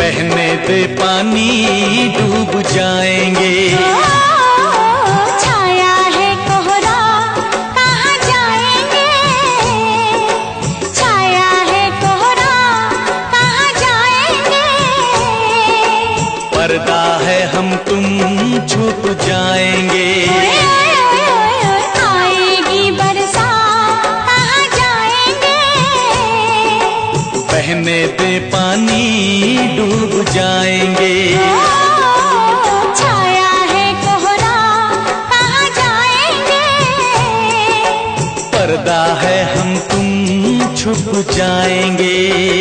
बहने पे पानी डूब जाएँगे। जाएँगे। छाया है कोहरा कहाँ जाएँगे। पर्दा है हम तुम छुप जाएँगे।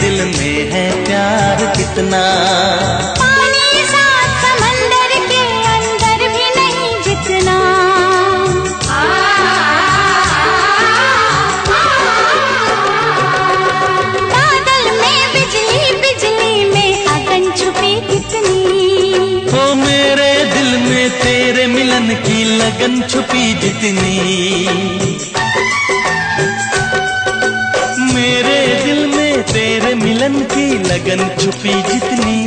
दिल में है प्यार कितना। पानी सात समंदर के अंदर भी नहीं जितना। बादल में बिजली बिजली में अगन छुपी कितनी। मेरे दिल में तेरे मिलन की लगन छुपी जितनी। मिलन की लगन छुपी जितनी।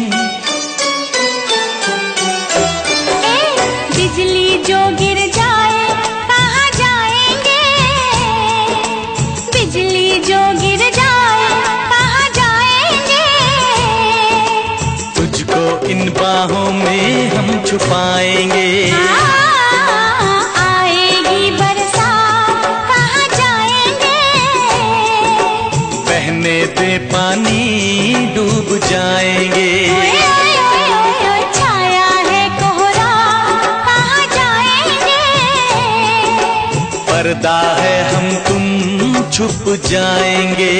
ए, बिजली जो गिर जाए कहाँ जाएँगे? बिजली जो गिर जाए कहाँ जाएँगे? तुझको इन बाहों में हम छुपाएँगे। आएगी बरसात कहाँ जाएँगे? बहने दे पानी पर्दा है हम तुम छुप जाएँगे।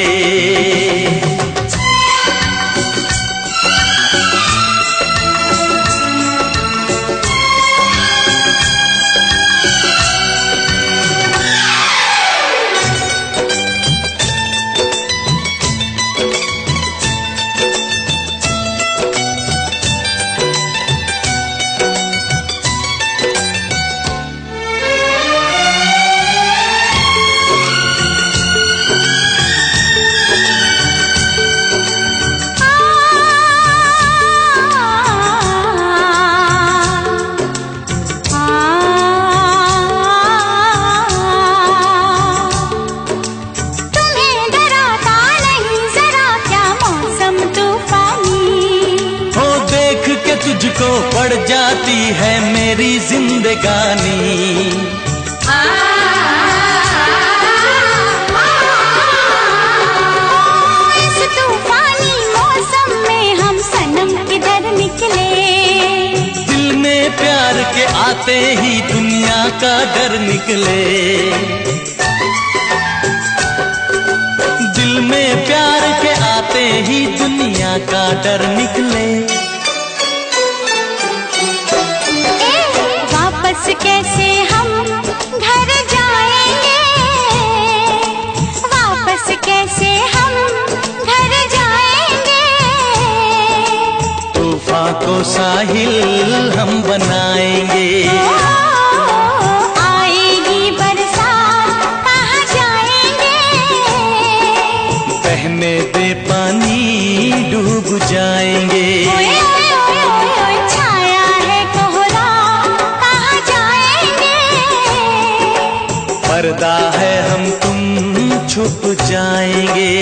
पड़ जाती है मेरी जिंदगानी। इस तूफानी में हम सनम किधर निकले। दिल में प्यार के आते ही दुनिया का डर निकले। दिल में प्यार के आते ही दुनिया का डर निकले। साहिल हम बनाएँगे। आएगी बरसात कहाँ जाएँगे? बहने दे पानी डूब जाएँगे। ओए, ओए, ओए, ओए, ओए, छाया है कोहरा कहाँ जाएँगे? पर्दा है हम तुम छुप जाएँगे।